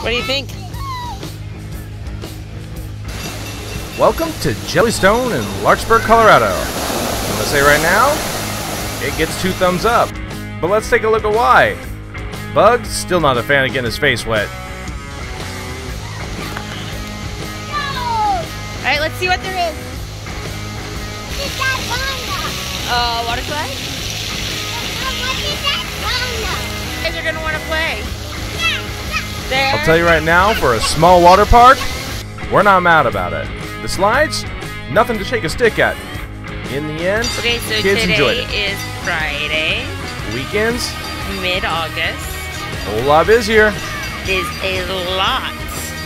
What do you think? Welcome to Jellystone in Larkspur, Colorado. I'm gonna say right now, it gets two thumbs up. But let's take a look at why. Bug's still not a fan of getting his face wet. All right, let's see what there is. Uh, water slide? You guys are gonna want to play. There. I'll tell you right now, for a small water park, we're not mad about it. The slides, nothing to shake a stick at. In the end, Okay, so kids enjoyed today it. is Friday, Weekends, mid-August. a whole lot busier. Is a lot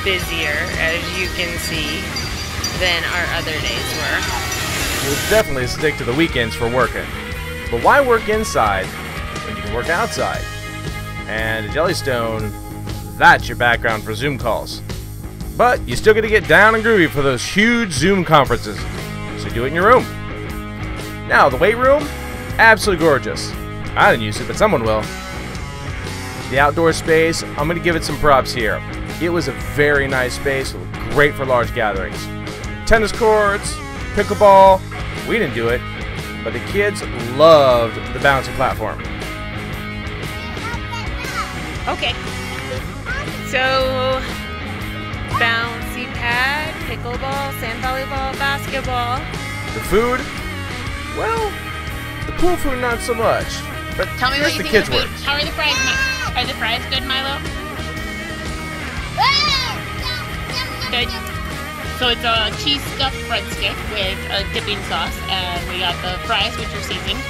busier, as you can see, than our other days were. We'll definitely stick to the weekends for working. But why work inside when you can work outside? And Jellystone, that's your background for Zoom calls. But you still got to get down and groovy for those huge Zoom conferences. So do it in your room. Now, the weight room, absolutely gorgeous. I didn't use it, but someone will. The outdoor space, I'm going to give it some props here. It was a very nice space, great for large gatherings. Tennis courts, pickleball, we didn't do it, but the kids loved the bouncing platform. Okay. So, bouncy pad, pickleball, sand volleyball, basketball. The food, well, the pool food not so much. But Tell me here's what you the think kids' of the food. words. How are the fries, Mi- Are the fries good, Milo? Good. So it's a cheese stuffed breadstick with a dipping sauce, and we got the fries, which are seasoned.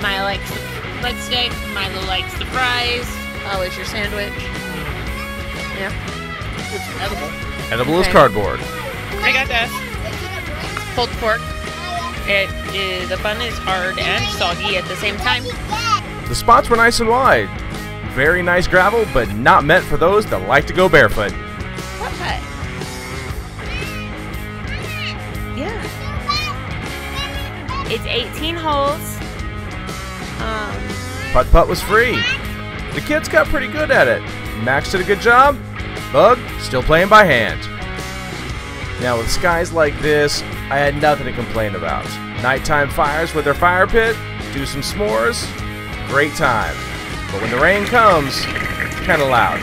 Milo likes the breadstick. Milo likes the fries. How is your sandwich? Yeah. It's edible. Edible as Okay. cardboard. I got this. Pulled pork. It is, the bun is hard and soggy at the same time. The spots were nice and wide. Very nice gravel, but not meant for those that like to go barefoot. What? Yeah. It's 18 holes. Um, Putt putt was free. The kids got pretty good at it. Max did a good job. Bug still playing by hand. Now with skies like this, I had nothing to complain about. Nighttime fires with their fire pit, do some s'mores, great time. But when the rain comes, it's kind of loud.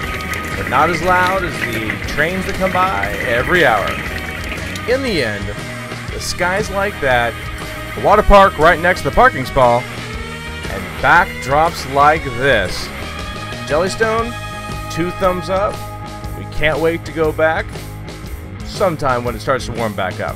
But not as loud as the trains that come by every hour. In the end, the skies like that, the water park right next to the parking stall, and backdrops like this. Jellystone, two thumbs up. We can't wait to go back sometime when it starts to warm back up.